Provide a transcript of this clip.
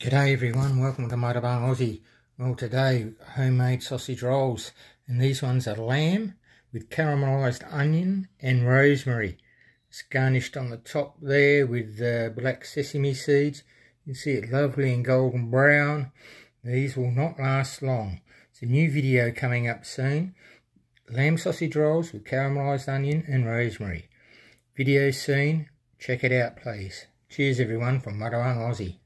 G'day everyone, welcome to Matabang Aussie. Well today, homemade sausage rolls and these ones are lamb with caramelised onion and rosemary. It's garnished on the top there with uh, black sesame seeds. You can see it lovely and golden brown. These will not last long. It's a new video coming up soon. Lamb sausage rolls with caramelised onion and rosemary. Video soon. Check it out please. Cheers everyone from Matabang Aussie.